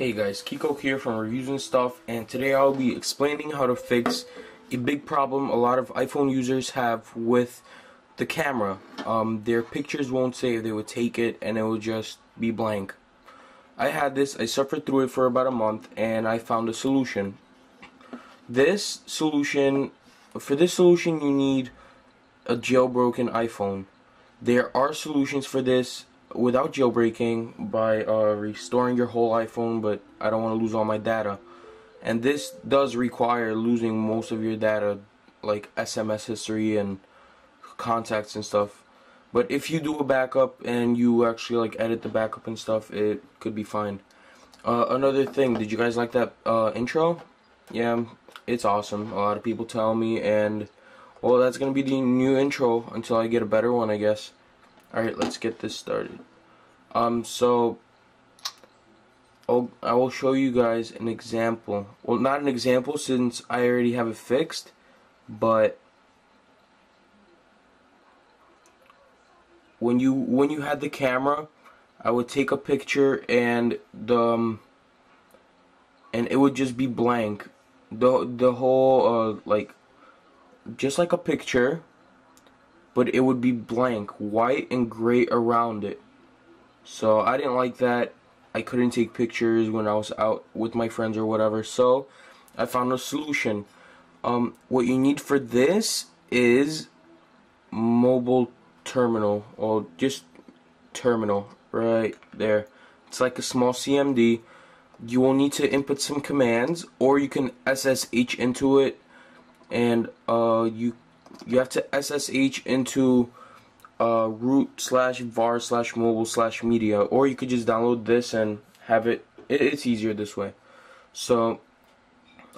Hey guys, Kiko here from Reviews and Stuff, and today I'll be explaining how to fix a big problem a lot of iPhone users have with the camera. Um, their pictures won't save, they would take it and it would just be blank. I had this, I suffered through it for about a month, and I found a solution. This solution, for this solution you need a jailbroken iPhone. There are solutions for this without jailbreaking by uh, restoring your whole iPhone, but I don't want to lose all my data. And this does require losing most of your data, like SMS history and contacts and stuff. But if you do a backup and you actually like edit the backup and stuff, it could be fine. Uh, another thing, did you guys like that uh, intro? Yeah, it's awesome. A lot of people tell me, and well, that's gonna be the new intro until I get a better one, I guess. Alright, let's get this started. Um, so, I'll, I will show you guys an example. Well, not an example since I already have it fixed, but when you when you had the camera, I would take a picture and the um, and it would just be blank. The the whole uh, like just like a picture but it would be blank, white and gray around it. So I didn't like that. I couldn't take pictures when I was out with my friends or whatever. So I found a solution. Um, what you need for this is mobile terminal or just terminal right there. It's like a small CMD. You will need to input some commands or you can SSH into it and uh, you you have to SSH into uh, root slash var slash mobile slash media or you could just download this and have it it's easier this way. So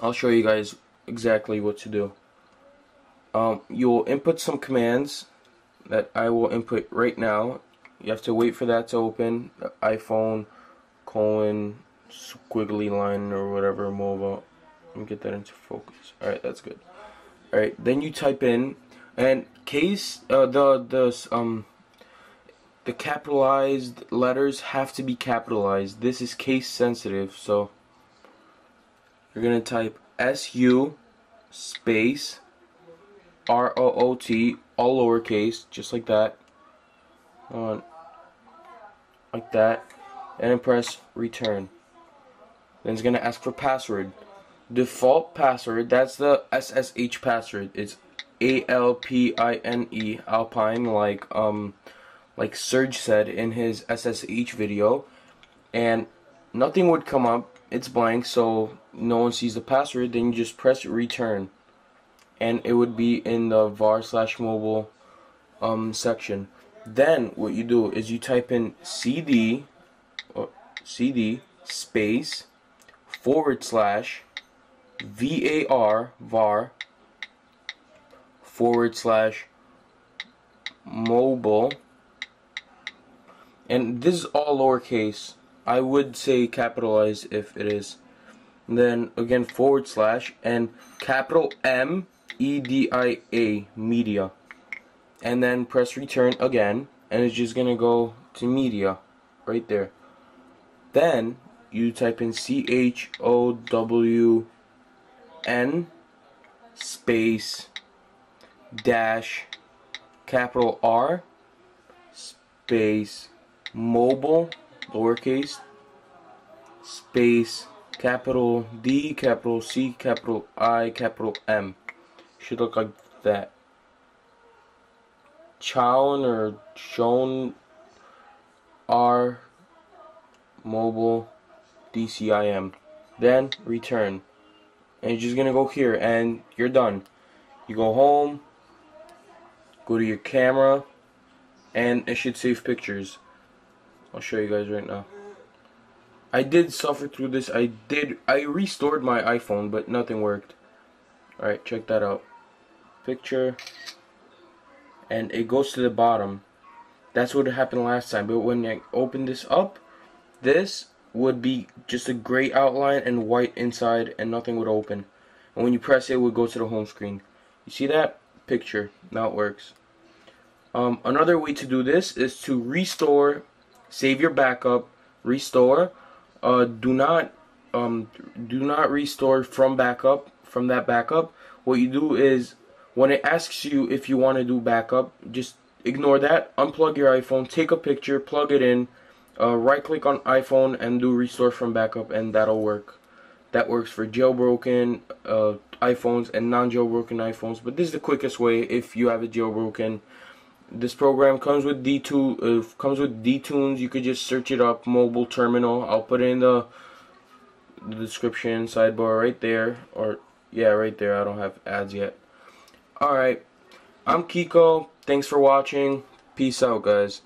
I'll show you guys exactly what to do. Um, you'll input some commands that I will input right now. You have to wait for that to open. iPhone colon squiggly line or whatever mobile. Let me get that into focus. Alright that's good Alright, then you type in and case uh, the the um the capitalized letters have to be capitalized. This is case sensitive, so you're gonna type S U space R O O T all lowercase, just like that. On like that, and press return. Then it's gonna ask for password default password, that's the SSH password. It's A L P I N E Alpine like um like Serge said in his SSH video and nothing would come up. It's blank so no one sees the password then you just press return and it would be in the var slash mobile um section. Then what you do is you type in CD or CD space forward slash var var forward slash mobile. And this is all lowercase. I would say capitalize if it is. And then again forward slash and capital M E D I A media. And then press return again and it's just gonna go to media right there. Then you type in C H O W N space dash capital R space mobile lowercase space capital D capital C capital I capital M. Should look like that. Chown or shown R mobile DCIM then return and you're just gonna go here and you're done. You go home go to your camera and it should save pictures. I'll show you guys right now. I did suffer through this. I did I restored my iPhone but nothing worked. Alright check that out. Picture. And it goes to the bottom. That's what happened last time. But when I open this up this would be just a gray outline and white inside and nothing would open. And when you press it, it would go to the home screen. You see that? Picture. Now it works. Um, another way to do this is to restore, save your backup, restore. Uh, do not um, do not restore from backup from that backup. What you do is when it asks you if you want to do backup, just ignore that. Unplug your iPhone, take a picture, plug it in, uh, right click on iPhone and do restore from backup, and that'll work. That works for jailbroken uh, iPhones and non-jailbroken iPhones. But this is the quickest way if you have a jailbroken. This program comes with D2 uh, comes with DTunes. You could just search it up. Mobile terminal. I'll put it in the the description sidebar right there or yeah right there I don't have ads yet alright I'm Kiko thanks for watching peace out guys